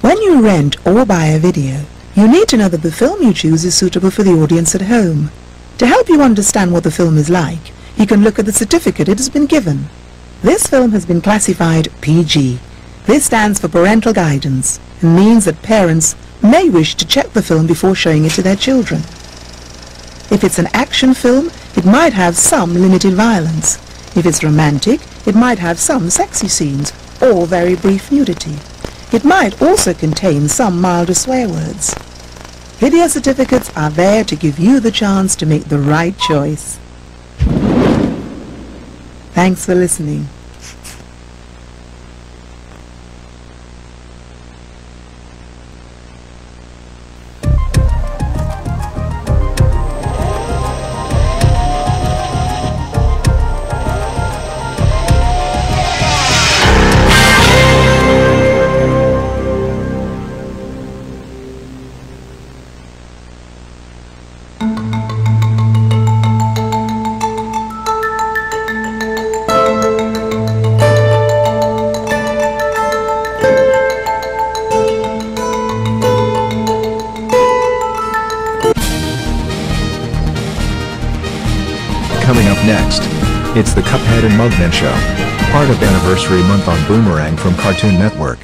When you rent or buy a video, you need to know that the film you choose is suitable for the audience at home. To help you understand what the film is like, you can look at the certificate it has been given. This film has been classified PG. This stands for Parental Guidance and means that parents may wish to check the film before showing it to their children. If it's an action film, it might have some limited violence. If it's romantic, it might have some sexy scenes or very brief nudity. It might also contain some milder swear words. Video certificates are there to give you the chance to make the right choice. Thanks for listening. Coming up next, it's the Cuphead and Mugman Show, part of Anniversary Month on Boomerang from Cartoon Network.